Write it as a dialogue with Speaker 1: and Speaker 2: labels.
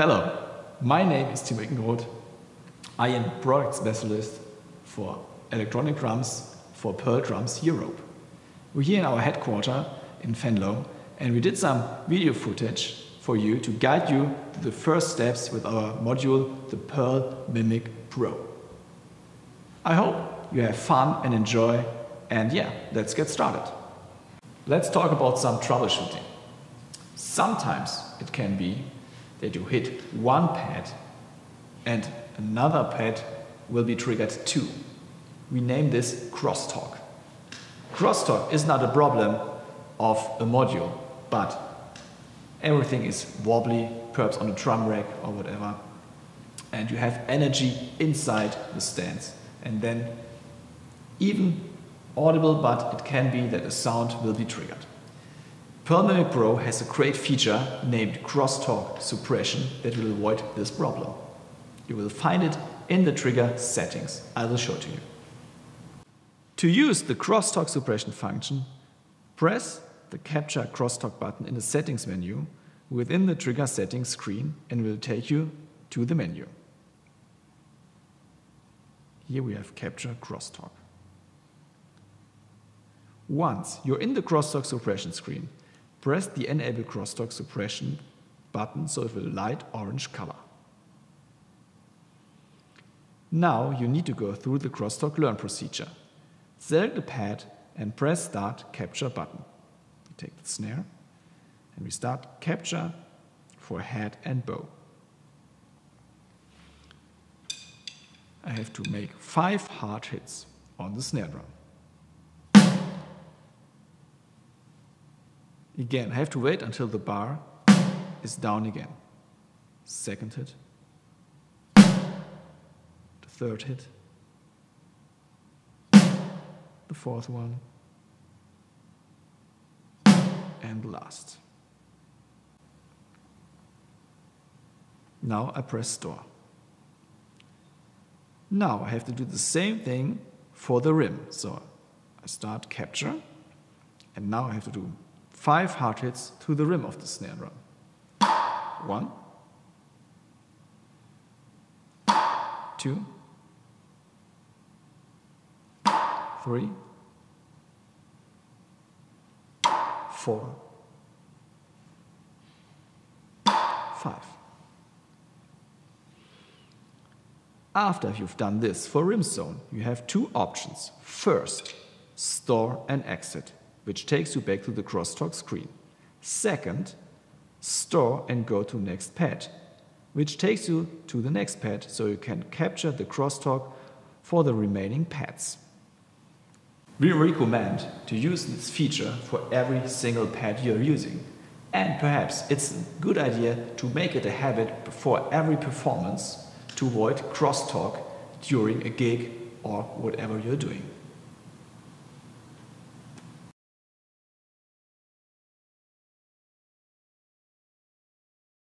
Speaker 1: Hello, my name is Tim Ickenroth. I am product specialist for electronic drums for Pearl Drums Europe. We're here in our headquarters in Venlo and we did some video footage for you to guide you to the first steps with our module, the Pearl Mimic Pro. I hope you have fun and enjoy and yeah, let's get started. Let's talk about some troubleshooting. Sometimes it can be that you hit one pad and another pad will be triggered too. We name this crosstalk. Crosstalk is not a problem of a module, but everything is wobbly, perhaps on a drum rack or whatever, and you have energy inside the stands. And then even audible, but it can be that a sound will be triggered. Mimic Pro has a great feature named crosstalk suppression that will avoid this problem. You will find it in the trigger settings. I will show to you. To use the crosstalk suppression function, press the Capture Crosstalk button in the settings menu within the trigger settings screen and will take you to the menu. Here we have Capture Crosstalk. Once you're in the crosstalk suppression screen, Press the Enable Crosstalk Suppression button so it will light orange color. Now you need to go through the crosstalk learn procedure. Select the pad and press Start Capture button. We take the snare and we start capture for head and bow. I have to make five hard hits on the snare drum. Again, I have to wait until the bar is down again. Second hit. The third hit. The fourth one. And last. Now I press store. Now I have to do the same thing for the rim. So I start capture and now I have to do five hard hits to the rim of the snare drum. One, two, three, four, five. After you've done this for rim zone, you have two options. First, store and exit which takes you back to the crosstalk screen. Second, store and go to next pad, which takes you to the next pad so you can capture the crosstalk for the remaining pads. We recommend to use this feature for every single pad you're using. And perhaps it's a good idea to make it a habit before every performance to avoid crosstalk during a gig or whatever you're doing.